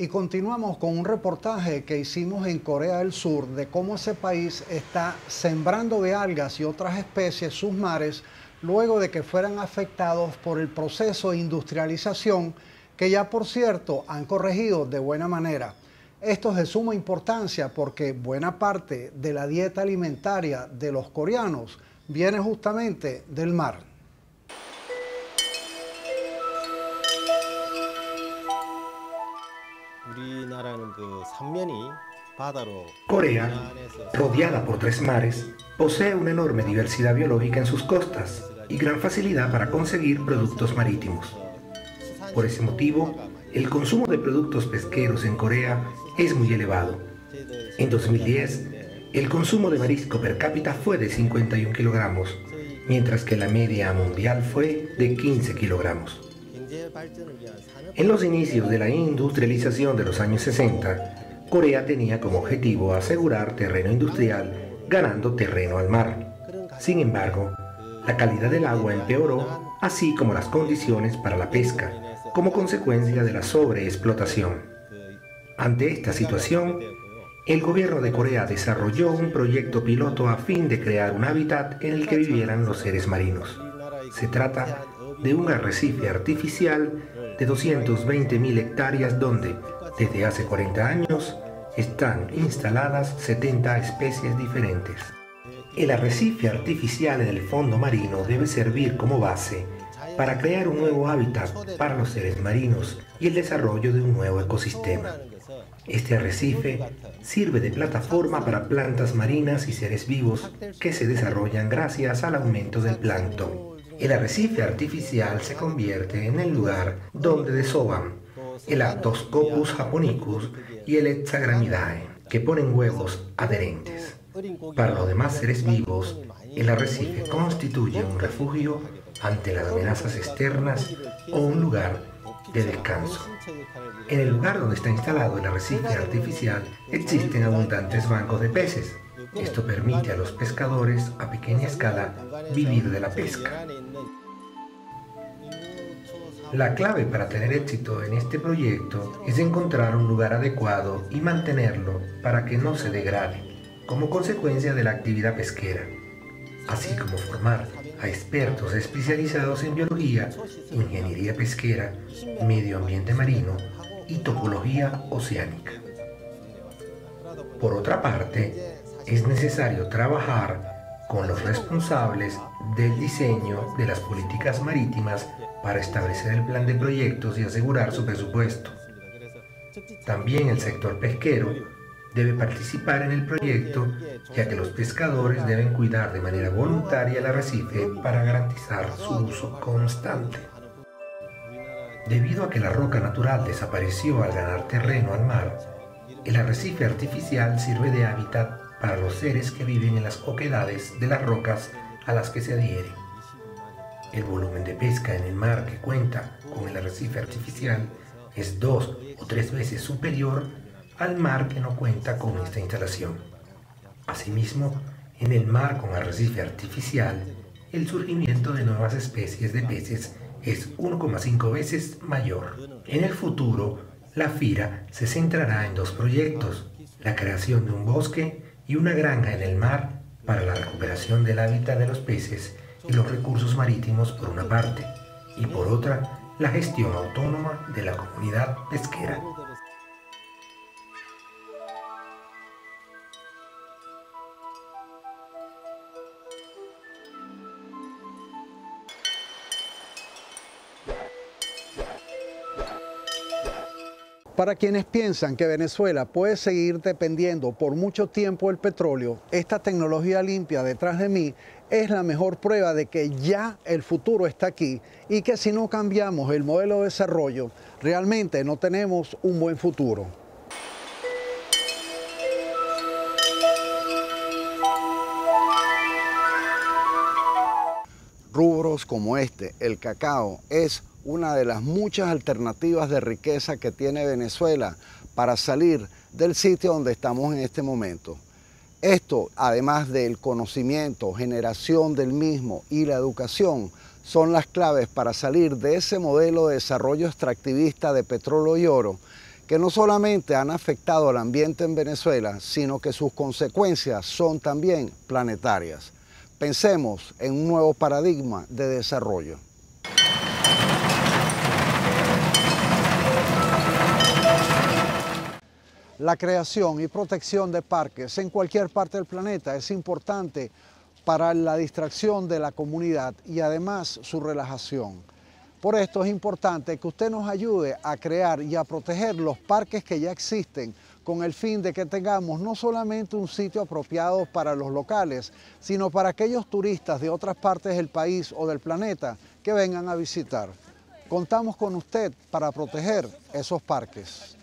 Y continuamos con un reportaje que hicimos en Corea del Sur de cómo ese país está sembrando de algas y otras especies sus mares luego de que fueran afectados por el proceso de industrialización que ya por cierto han corregido de buena manera. Esto es de suma importancia porque buena parte de la dieta alimentaria de los coreanos viene justamente del mar. Corea, rodeada por tres mares, posee una enorme diversidad biológica en sus costas y gran facilidad para conseguir productos marítimos. Por ese motivo, el consumo de productos pesqueros en Corea es muy elevado. En 2010, el consumo de marisco per cápita fue de 51 kilogramos, mientras que la media mundial fue de 15 kilogramos. En los inicios de la industrialización de los años 60, Corea tenía como objetivo asegurar terreno industrial ganando terreno al mar. Sin embargo, la calidad del agua empeoró, así como las condiciones para la pesca, como consecuencia de la sobreexplotación. Ante esta situación, el gobierno de Corea desarrolló un proyecto piloto a fin de crear un hábitat en el que vivieran los seres marinos. Se trata de un arrecife artificial de 220.000 hectáreas donde, desde hace 40 años, están instaladas 70 especies diferentes. El arrecife artificial en el fondo marino debe servir como base para crear un nuevo hábitat para los seres marinos y el desarrollo de un nuevo ecosistema. Este arrecife sirve de plataforma para plantas marinas y seres vivos que se desarrollan gracias al aumento del plancton el arrecife artificial se convierte en el lugar donde desovan el Aptoscopus japonicus y el Hexagramidae, que ponen huevos adherentes. Para los demás seres vivos, el arrecife constituye un refugio ante las amenazas externas o un lugar de descanso. En el lugar donde está instalado el arrecife artificial existen abundantes bancos de peces, esto permite a los pescadores a pequeña escala vivir de la pesca. La clave para tener éxito en este proyecto es encontrar un lugar adecuado y mantenerlo para que no se degrade como consecuencia de la actividad pesquera, así como formar a expertos especializados en biología, ingeniería pesquera, medio ambiente marino y topología oceánica. Por otra parte, es necesario trabajar con los responsables del diseño de las políticas marítimas para establecer el plan de proyectos y asegurar su presupuesto. También el sector pesquero debe participar en el proyecto, ya que los pescadores deben cuidar de manera voluntaria el arrecife para garantizar su uso constante. Debido a que la roca natural desapareció al ganar terreno al mar, el arrecife artificial sirve de hábitat para los seres que viven en las oquedades de las rocas a las que se adhieren. El volumen de pesca en el mar que cuenta con el arrecife artificial es dos o tres veces superior al mar que no cuenta con esta instalación. Asimismo, en el mar con arrecife artificial, el surgimiento de nuevas especies de peces es 1,5 veces mayor. En el futuro, la FIRA se centrará en dos proyectos, la creación de un bosque y una granja en el mar para la recuperación del hábitat de los peces y los recursos marítimos por una parte, y por otra, la gestión autónoma de la comunidad pesquera. Para quienes piensan que Venezuela puede seguir dependiendo por mucho tiempo del petróleo, esta tecnología limpia detrás de mí es la mejor prueba de que ya el futuro está aquí y que si no cambiamos el modelo de desarrollo, realmente no tenemos un buen futuro. Rubros como este, el cacao, es una de las muchas alternativas de riqueza que tiene Venezuela para salir del sitio donde estamos en este momento. Esto, además del conocimiento, generación del mismo y la educación, son las claves para salir de ese modelo de desarrollo extractivista de petróleo y oro que no solamente han afectado al ambiente en Venezuela, sino que sus consecuencias son también planetarias. Pensemos en un nuevo paradigma de desarrollo. La creación y protección de parques en cualquier parte del planeta es importante para la distracción de la comunidad y además su relajación. Por esto es importante que usted nos ayude a crear y a proteger los parques que ya existen con el fin de que tengamos no solamente un sitio apropiado para los locales, sino para aquellos turistas de otras partes del país o del planeta que vengan a visitar. Contamos con usted para proteger esos parques.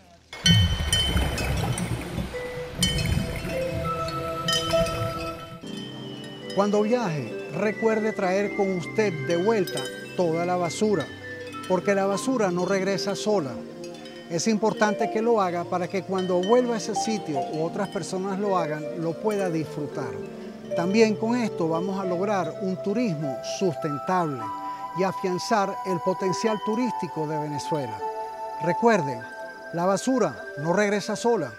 Cuando viaje, recuerde traer con usted de vuelta toda la basura, porque la basura no regresa sola. Es importante que lo haga para que cuando vuelva a ese sitio u otras personas lo hagan, lo pueda disfrutar. También con esto vamos a lograr un turismo sustentable y afianzar el potencial turístico de Venezuela. Recuerden, la basura no regresa sola.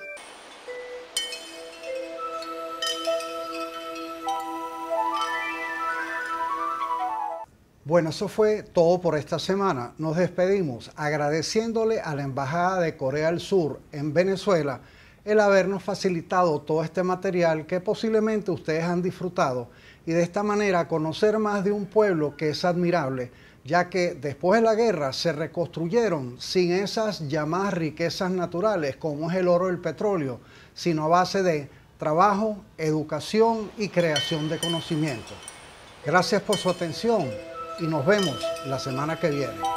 Bueno, eso fue todo por esta semana. Nos despedimos agradeciéndole a la Embajada de Corea del Sur en Venezuela el habernos facilitado todo este material que posiblemente ustedes han disfrutado y de esta manera conocer más de un pueblo que es admirable, ya que después de la guerra se reconstruyeron sin esas llamadas riquezas naturales como es el oro y el petróleo, sino a base de trabajo, educación y creación de conocimiento. Gracias por su atención y nos vemos la semana que viene.